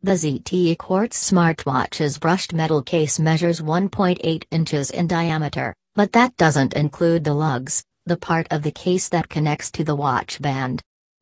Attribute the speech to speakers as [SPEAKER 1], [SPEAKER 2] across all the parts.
[SPEAKER 1] The ZTE Quartz smartwatch's brushed metal case measures 1.8 inches in diameter, but that doesn't include the lugs, the part of the case that connects to the watch band.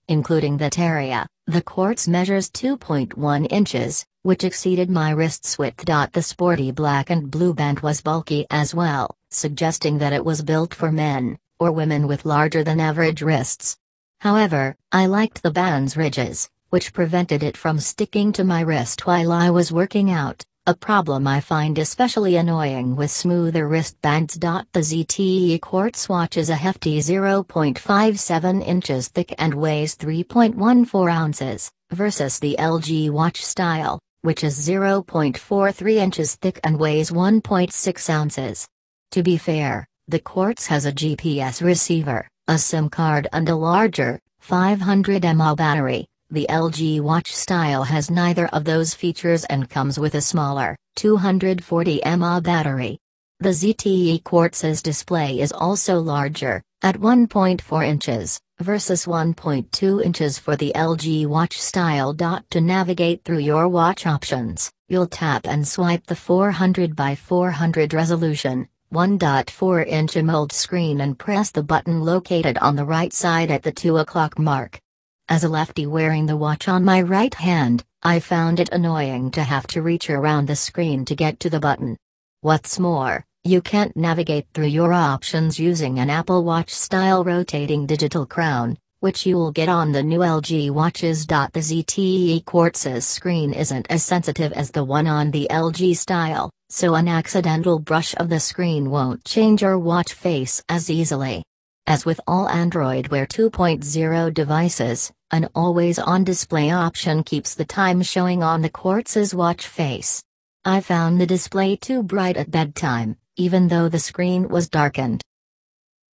[SPEAKER 1] Including that area, the quartz measures 2.1 inches, which exceeded my wrist's width. The sporty black and blue band was bulky as well, suggesting that it was built for men, or women with larger than average wrists. However, I liked the band's ridges, which prevented it from sticking to my wrist while I was working out, a problem I find especially annoying with smoother wristbands. The ZTE Quartz watch is a hefty 0.57 inches thick and weighs 3.14 ounces, versus the LG watch style, which is 0.43 inches thick and weighs 1.6 ounces. To be fair, the Quartz has a GPS receiver, a SIM card and a larger, 500 mAh battery, the LG watch style has neither of those features and comes with a smaller, 240 mAh battery. The ZTE Quartz's display is also larger, at 1.4 inches, versus 1.2 inches for the LG watch style. To navigate through your watch options, you'll tap and swipe the 400 by 400 resolution, 1.4 inch AMOLED screen and press the button located on the right side at the 2 o'clock mark. As a lefty wearing the watch on my right hand, I found it annoying to have to reach around the screen to get to the button. What's more, you can't navigate through your options using an Apple Watch style rotating digital crown, which you'll get on the new LG watches. The ZTE Quartz's screen isn't as sensitive as the one on the LG style, so an accidental brush of the screen won't change your watch face as easily. As with all Android Wear 2.0 devices, an always-on display option keeps the time showing on the Quartz's watch face. I found the display too bright at bedtime, even though the screen was darkened.